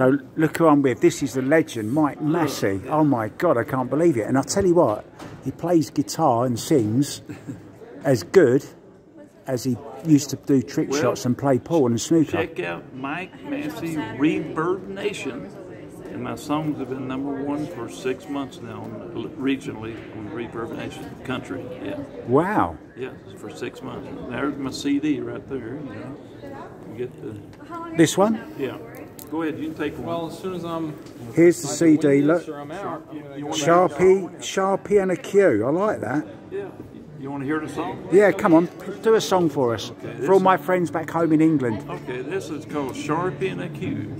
So look who I'm with. This is the legend, Mike Massey. Oh my God, I can't believe it. And I'll tell you what, he plays guitar and sings as good as he used to do trick Well, shots and play pool and snooker. Check out Mike Massey ReverbNation. And my songs have been number one for six months now, on, regionally on ReverbNation country. Yeah, Wow. yeah, for six months. There's my CD right there. You know, you get the This one? yeah. Go ahead, you can take one. Well, as soon as I'm Here's the CD. Look, I'm out. You want Sharpie, Sharpie and a Q. I like that. Yeah. You want to hear the song? Yeah, come on, do a song for us. For all my friends back home in England. Okay, this is called Sharpie and a Q.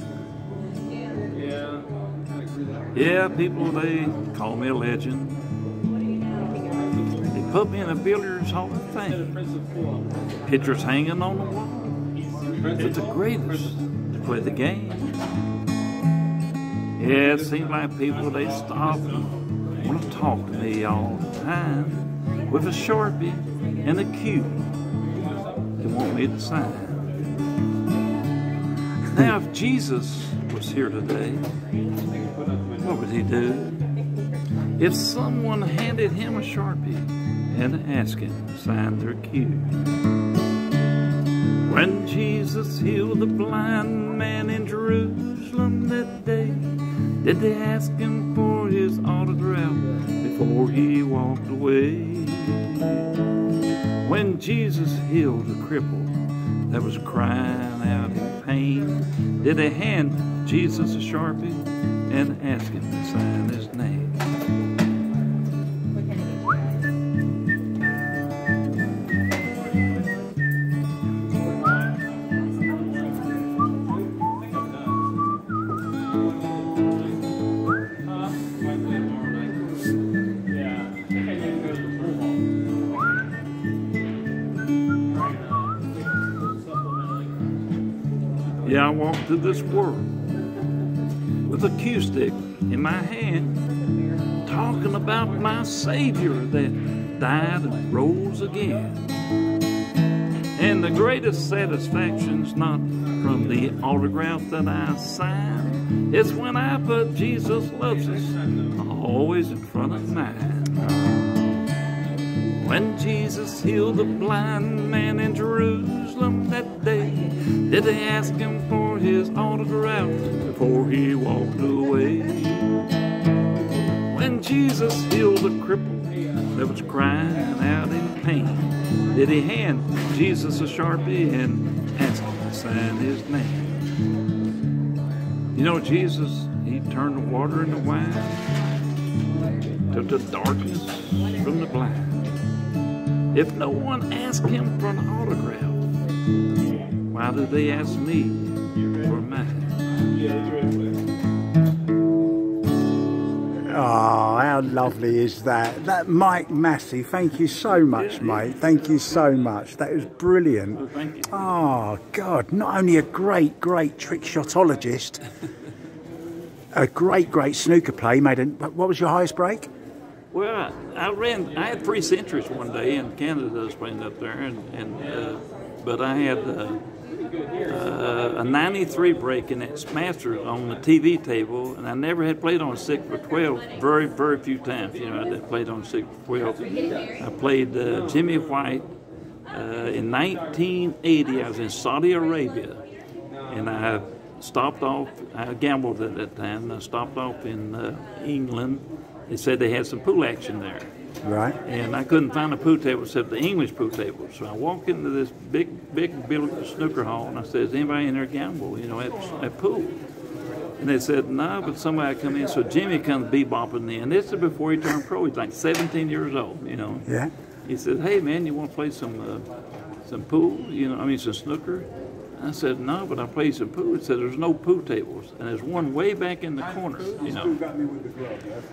Yeah. Yeah, people, they call me a legend. They put me in a billiards hall of fame. Pictures hanging on the wall. It's the greatest to play the game. Yeah, it seems like people, they stop and want to talk to me all the time with a Sharpie and a Q. They want me to sign. Now, if Jesus was here today, what would he do? If someone handed him a Sharpie and asked him to sign their cue. When Jesus healed the blind man in Jerusalem that day, did they ask him for his autograph before he walked away? When Jesus healed the cripple that was crying out in pain, did they hand Jesus a Sharpie and ask him to sign his name? This world with a cue stick in my hand, talking about my Savior that died and rose again. And the greatest satisfaction's not from the autograph that I sign, it's when I put Jesus loves us always in front of mine. When Jesus healed the blind man in Jerusalem that day, did they ask him for his autograph before he walked away? When Jesus healed the cripple that was crying out in pain, did he hand Jesus a Sharpie and ask him to sign his name? You know, Jesus, he turned the water into wine, took the darkness from the blind. If no one asked him for an autograph, why did they ask me for mine? Oh, how lovely is that? That Mike Massey, thank you so much, mate. Thank you so much. That was brilliant. Thank. Oh, God, not only a great, great trick shotologist, a great, great snooker play, made a, what was your highest break? Well, I ran. I had three centuries one day, in Canada I was playing up there, and, and uh, but I had uh, uh, a '93 break in that Masters on the TV table, and I never had played on six for twelve. Very, very few times, you know, I played on six for twelve. I played uh, Jimmy White uh, in 1980. I was in Saudi Arabia, and I stopped off. I gambled at that time. I stopped off in uh, England. They said they had some pool action there. Right. And I couldn't find a pool table except the English pool table. So I walked into this big, big building, snooker hall, and I said, "Is anybody in there gamble? You know, at, at pool?" And they said, "No, but somebody come in." So Jimmy comes bebopping in. This is before he turned pro. He's like 17 years old. You know. Yeah. He said, "Hey man, you want to play some uh, some pool? You know, I mean some snooker." I said, "No, but I play some pool." He said, "There's no pool tables, and there's one way back in the corner." You know.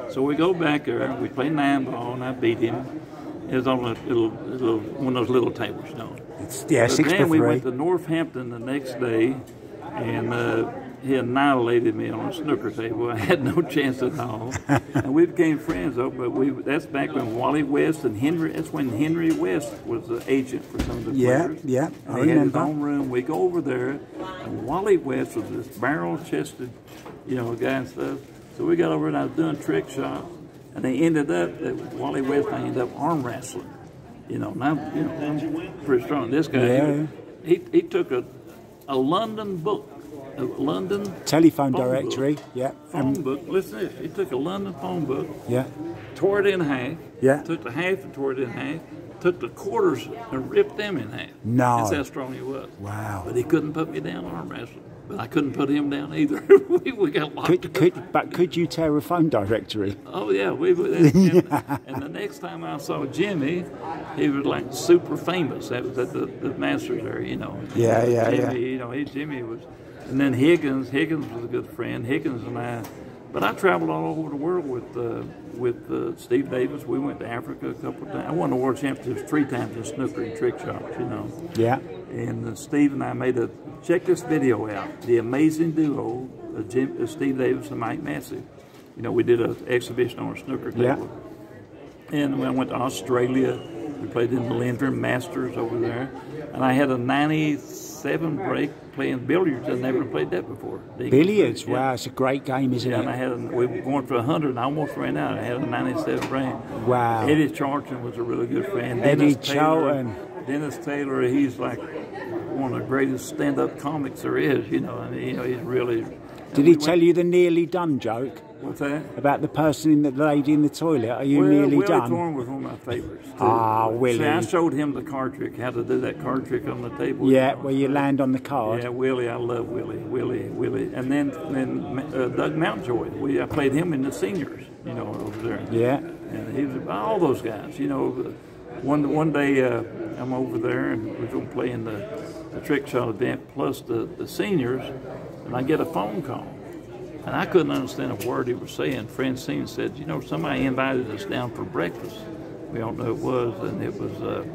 So we go back there. We play nine ball, and I beat him. It was on a little, little one of those little tables, you know. It's, yeah, But six then we three. went to Northampton the next day, and uh, he annihilated me on a snooker table. I had no chance at all. and we became friends though. But we that's back when Wally West and Henry. That's when Henry West was the agent for some of the Yeah, players. yeah, yeah. He had his own room. We go over there, and Wally West was this barrel-chested, you know, guy and stuff. So we got over and I was doing trick shots, and they ended up that Wally West I ended up arm wrestling. You know, and I'm, you know, I'm pretty strong. This guy, Yeah. he, he, took a, a London book, a London Telephone phone directory. book, Yeah. phone Um, book. Listen to this. He took a London phone book, yeah. tore it in half. Yeah. Took the half and tore it in half. Took the quarters and ripped them in half. No. That's how strong he was. Wow. But he couldn't put me down arm wrestling. But I couldn't put him down either. we, we got locked Could, could, but could you tear a phone directory? Oh yeah, we. And, and, and the next time I saw Jimmy, he was like super famous. That was at the, the Masters there, you know. Yeah, yeah, Jimmy, yeah. You know, he Jimmy was, and then Higgins. Higgins was a good friend. Higgins and I, but I traveled all over the world with uh, with uh, Steve Davis. We went to Africa a couple of times. I won the world championships three times in snooker and trick shots. You know. Yeah. And uh, Steve and I made a check this video out. The amazing duo of Jim, uh, Steve Davis and Mike Massey. You know, we did an exhibition on a snooker table. Yeah. And when I went to Australia. We played in the Lindgren Masters over there. And I had a 97 break playing billiards. I'd never played that before. Billiards. Yeah. Wow, it's a great game, isn't Yeah, and I had a, we were going for a 100 and I almost ran out. I had a 97 brain. Wow. Eddie Charlton was a really good friend. Eddie Dennis Taylor, Charlton. Dennis Taylor, he's like one of the greatest stand-up comics there is. You know, and you know he's really. Did he tell you the nearly done joke What's that? about the person in the, the lady in the toilet? Are you well, nearly Willie done? Thorne was one of my favorites. too. Ah, Willie. See, I showed him the card trick, how to do that card trick on the table. Yeah, where you land on the card. Yeah, Willie, I love Willie, Willie, Willie, and then then uh, Doug Mountjoy. We I played him in the seniors, you know, over there. Yeah. and he was all those guys. You know, one one day uh, I'm over there and we're going to play in the, the trick shot event plus the, the seniors, and I get a phone call, and I couldn't understand a word he was saying. Francine said, "You know, somebody invited us down for breakfast." We don't know who it was, and it was uh,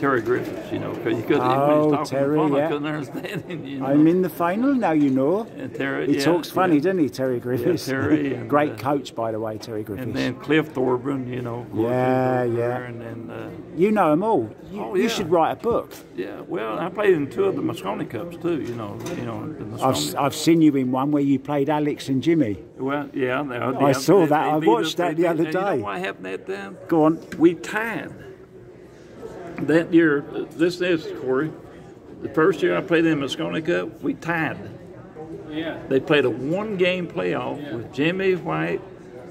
Terry Griffiths. You know, because you couldn't. Oh, Terry, phone, yeah. I couldn't understand him. You know? I'm in the final now, you know. and Terry, He yeah, talks funny, yeah. doesn't he, Terry Griffiths? Terry and, Great uh, coach, by the way, Terry Griffiths. And then Cliff Thorburn, you know. Yeah, yeah. And then, uh, you know them all. You, Oh, you should write a book. yeah, well, I played in two of the Mosconi Cups too. You know, you know I've, I've seen you in one where you played Alex and Jimmy. well, yeah, they, I saw that. I watched that the other they- You day. know what happened that time? Go on. We tied. That year, this is Corey. The first year I played in the Mosconi Cup, we tied. Yeah. They played a one-game playoff with Jimmy White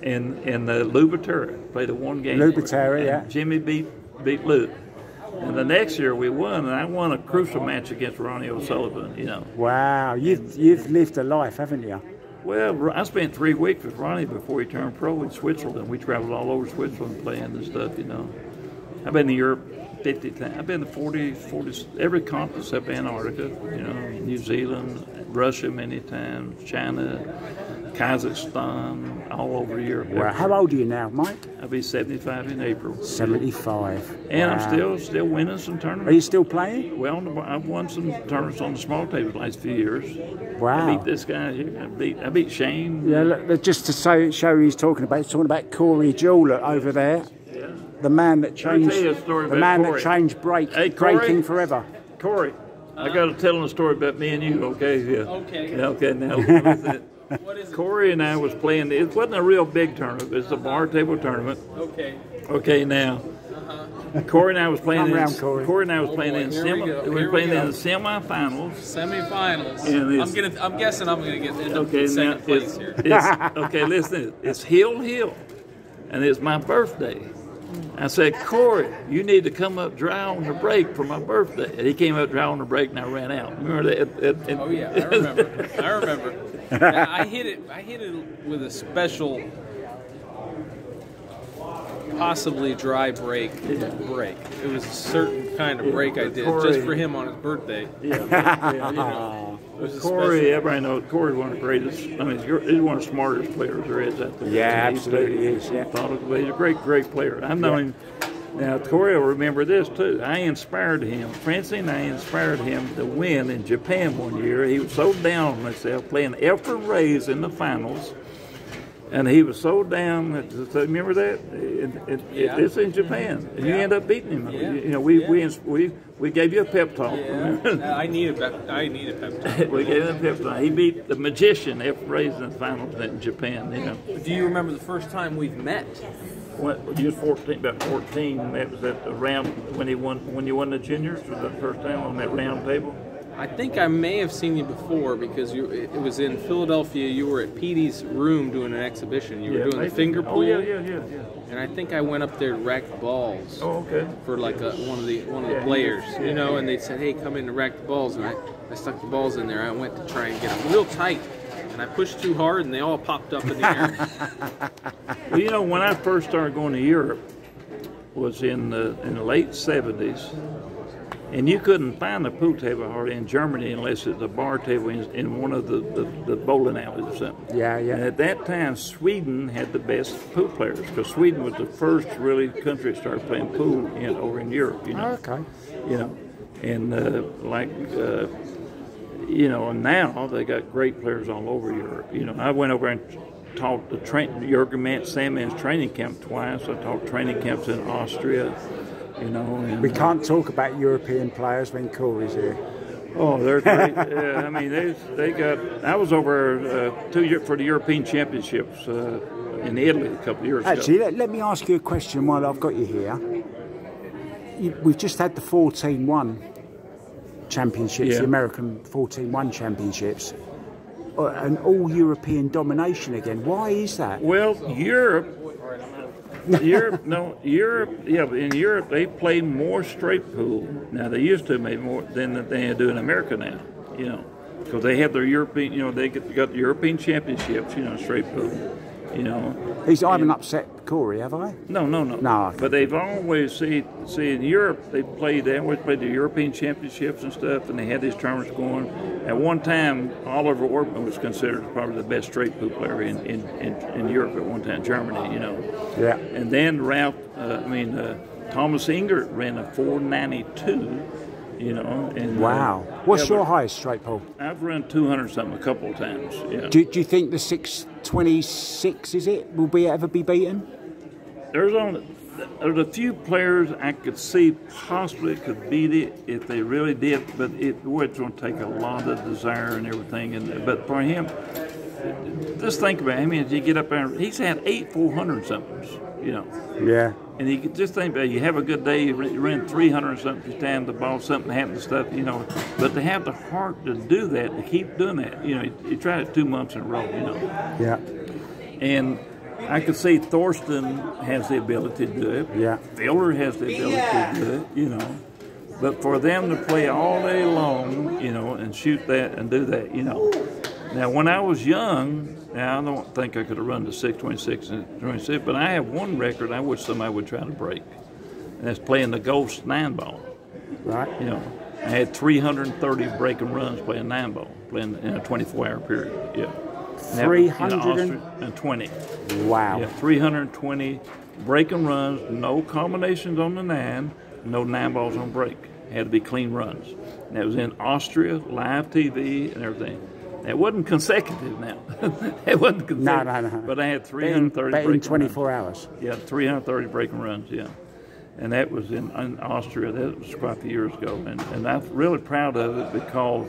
and and uh, Lou Played a one-game. Lou Butera, yeah. Jimmy beat beat Lou. And the next year we won, and I won a crucial match against Ronnie O'Sullivan. You know. Wow, you've, you've lived a life, haven't you? Well, I spent three weeks with Ronnie before he turned pro in Switzerland. We traveled all over Switzerland playing and stuff, you know. I've been to Europe 50 times. I've been to 40, 40, every continent except Antarctica, you know, New Zealand, Russia many times, China, Kazakhstan, all over Europe. Wow. How old are you now, Mike? I'll be 75 in April. 75. And Wow. I'm still still winning some tournaments. Are you still playing? Well, I've won some tournaments on the small table the last few years. I Wow. beat this guy here. I beat, I beat Shane. Yeah, look, just to show, show who he's talking about, he's talking about Corey Deuel over there. Yeah. The man that me changed tell you a story the man Corey. that changed break Hey, Corey. breaking forever. Corey, I got to tell him a story about me and you, okay? Yeah. Okay. Yeah, okay, now. What is it? Corey and I was playing, it wasn't a real big tournament, it was a bar table tournament. Okay. Okay, now, uh-huh. Corey and I was playing Come in, round, Corey. Corey and I was Oh, playing boy, in here we semi, go, we were here we playing in the semifinals. Semifinals. And I'm it's- gonna. I'm guessing I'm gonna get end Okay, in now place it's, here. it's okay. Listen, it's Hill Hill, and it's my birthday. I said, Corey, you need to come up dry on the break for my birthday. And he came up dry on the break, and I ran out. Remember that? It- it- it- Oh yeah, I remember. I remember. I hit it. I hit it with a special, possibly dry break. Break. It was a certain kind of break I did Corey- just for him on his birthday. Yeah, yeah, you know. It Corey, everybody knows Corey's one of the greatest. I mean, he's he's one of the smartest players there is out there. Yeah, He's- absolutely is, yeah. Thought of- He's a great, great player. I've known him Now, Corey will remember this too. I inspired him. Francine and I inspired him to win in Japan one year. He was so down on himself playing Efren Reyes in the finals. And he was so down. So remember that? It, it, Yeah. it, it's in Japan. And you end up beating him. Yeah. You know, we, Yeah. we, we, we gave you a pep talk. I need a pep. I need a pep talk. we gave him a pep talk. He beat the magician Efren Reyes in the finals in Japan. You know. Do you remember the first time we've met? When you was 14, about 14, that was at the round when he won when you won the juniors was the first time on that round table. I think I may have seen you before because you. It was in Philadelphia. You were at Petey's room doing an exhibition. You were doing maybe. the finger Oh pool. yeah, yeah, yeah, yeah. And I think I went up there to rack the balls Oh okay. for like a, one of the one of the players, yeah. you know. And they said, "Hey, come in to rack the balls." And I, I stuck the balls in there. I went to try and get them real tight, and I pushed too hard, and they all popped up in the air. Well, you know, when I first started going to Europe, was in the in the late 70s, and you couldn't find a pool table hardly in Germany unless it's a bar table in, in one of the, the, the bowling alleys or something. Yeah, yeah. And at that time, Sweden had the best pool players because Sweden was the first really country that started playing pool in, over in Europe. You know. Okay. you know, and uh, like, uh, you know, and now they got great players all over Europe. You know, I went over and taught the train, Jurgen Man, Sandman's training camp twice. I taught training camps in Austria. You know, and, We can't talk about European players when Corey's here. Oh, they're great. yeah, I mean, they they got. I was over uh, two year for the European Championships uh, in Italy a couple of years Actually, ago. let, let me ask you a question while I've got you here. You, we've just had the 14 1 championships, Yeah. the American 14 1 championships, uh, an all European domination again. Why is that? Well, Europe, Europe, no, Europe, yeah, in Europe they play more straight pool. Now they used to maybe more than they do in America now, you know, because they have their European, you know, they get, got the European championships, you know, straight pool, you know. These, I haven't upset Corey, have I? No, no, no. No, okay. But they've always see see in Europe they played they always played the European championships and stuff, and they had these tournaments going. At one time, Oliver Ortmann was considered probably the best straight pool player in, in, in, in Europe at one time, Germany, you know. Yeah. And then Ralph, uh, I mean uh, Thomas Engert ran a 492, you know. And, uh, Wow. What's yeah, your highest straight pull? I've run 200 something a couple of times. Yeah. Do, do you think the 626, is it, will be ever be beaten? There's only there's a few players I could see possibly could beat it if they really did, but it boy, it's going to take a lot of desire and everything. And but for him, just think about. It. I mean, you get up there, he's had eight 400 somethings, you know. Yeah. And you could just think about it, you have a good day, you run- ran 300 something, you stand the ball, something happens, stuff, you know. But to have the heart to do that, to keep doing that, you know, you, you tried it two months in a row, you know. Yeah. And I could see Thorsten has the ability to do it. Yeah. Filler has the ability to do it, you know. But for them to play all day long, you know, and shoot that and do that, you know. Now, when I was young, now I don't think I could have run to 626 and 26, but I have one record I wish somebody would try to break. And that's playing the Ghost nine ball. Right. You know, I had 330 breaking runs playing nine ball, playing in a 24 hour period. Yeah. And that was in 300 and- Austria- and 20. Wow. Yeah, 320 breaking runs, no combinations on the nine, no nine balls on break. Had to be clean runs. And that was in Austria, live TV, and everything. That wasn't consecutive now. it wasn't consecutive. No, no, no. But I had Bet in, 330 bet in breaking 24 runs. hours. Yeah, 330 breaking runs, yeah. And that was in, in Austria. That was quite a few years ago. And, and I'm really proud of it because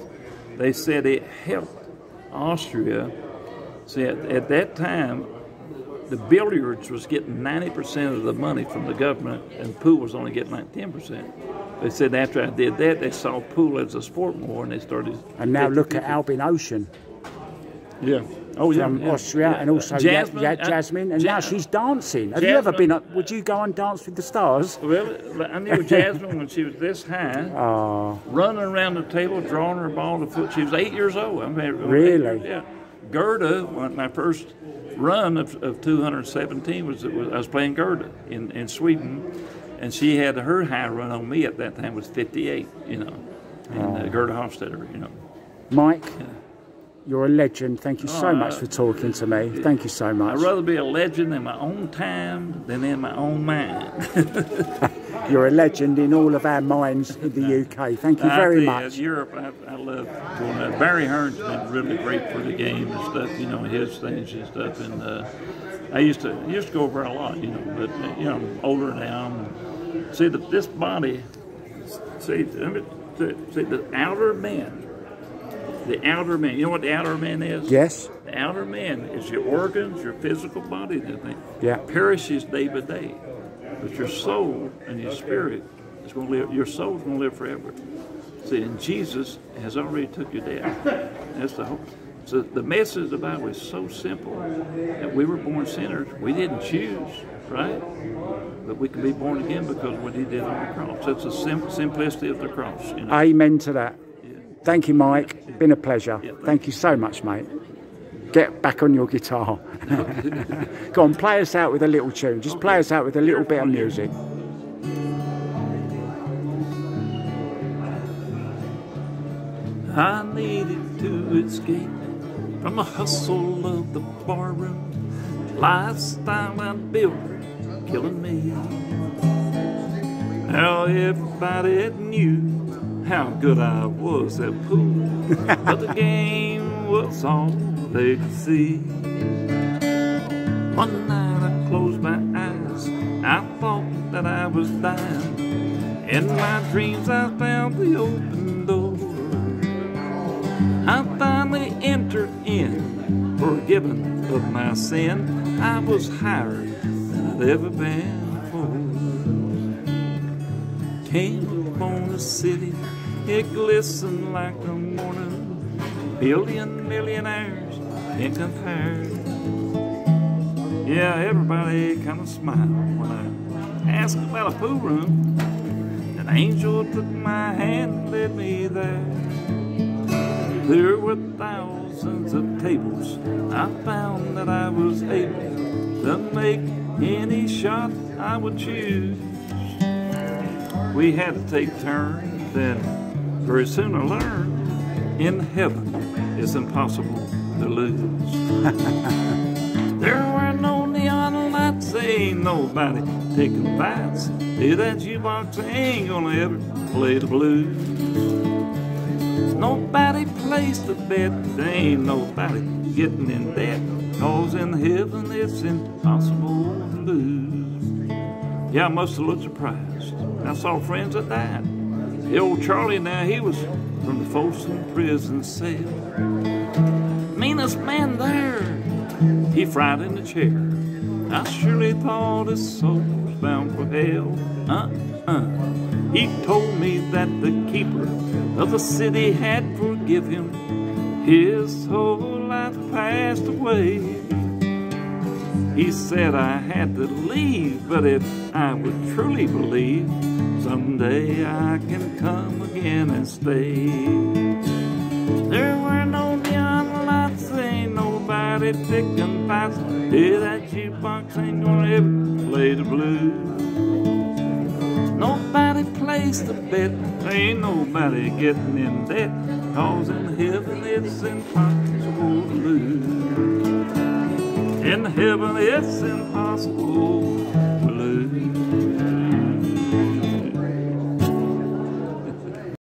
they said it helped Austria. See, at, at that time, the billiards was getting 90% of the money from the government, and pool was only getting like 10%. They said after I did that, they saw pool as a sport more, and they started. And now look at 50-50. Albin Ouschan Yeah. Oh, yeah. from yeah, Austria yeah. and also Jasmin. yeah, uh, Jasmin, and Ja- now she's dancing. Have you ever been up? Would you go and dance with the stars? Well, I knew Jasmin when she was this high, Oh, running around the table, drawing her ball to foot. She was eight years old. I mean, Really? Yeah. Gerda, when my first run of, of 217 was, was I was playing Gerda in, in Sweden, and she had her high run on me at that time was 58. You know, and uh, Gerda Hofstetter. You know. Mike, you're a legend. Thank you so Oh, much uh, for talking to me. Thank you so much. I'd rather be a legend in my own time than in my own mind. You're a legend in all of our minds in the UK. Thank you very much. Europe, I, I love going there. Barry Hearn's been really great for the game and stuff. You know, his things and stuff. And uh, I used to I used to go over a lot. You know, but uh, you know, I'm older now. And see, the, this body. See, see the outer man. The outer man. You know what the outer man is? Yes? The outer man is your organs, your physical body, and everything. Yeah. Perishes day by day. But your soul and your spirit is going to live, your soul is going to live forever. See, and Jesus has already took your death. That's the whole. So the message of the Bible is so simple that we were born sinners. We didn't choose, right? But we can be born again because of what He did on the cross. That's the sim- simplicity of the cross. You know? Amen to that. Thank you, Mike. Been a pleasure. Yeah, thank Thank you so much, mate. Get back on your guitar. Go on, play us out with a little tune. Just play us out with a little bit of music. I needed to escape from the hustle of the barroom. Lifestyle I built, killing me. Now everybody knew how good I was at pool, but the game was all they could see. One night I closed my eyes, I thought that I was dying. In my dreams I found the open door. I finally entered in, forgiven of my sin. I was higher than I'd ever been before. Came upon the city, it glistened like the morning. Billion millionaires in comparison. Yeah, everybody kind of smiled when I asked about a pool room. An angel took my hand and led me there. There were thousands of tables. I found that I was able to make any shot I would choose. We had to take turns, and very soon I learned in heaven it's impossible to lose. there were no neon lights, ain't nobody taking bites. Hey, that jukebox ain't gonna ever play the blues. Nobody placed a bet, there ain't nobody getting in debt. Cause in heaven it's impossible to lose. Yeah, I must have looked surprised. I saw friends that. The old Charlie now, he was from the Folsom prison cell. Meanest man there, he fried in the chair. I surely thought his soul was bound for hell. Uh-uh. He told me that the keeper of the city had forgiven him. His whole life passed away. He said I had to leave, but if I would truly believe, someday I can come again and stay. There nobody picking fights. Hey, that jukebox ain't gonna ever play the blues. Nobody plays a bet, ain't nobody getting in debt. Cause in heaven it's impossible to lose. In heaven it's impossible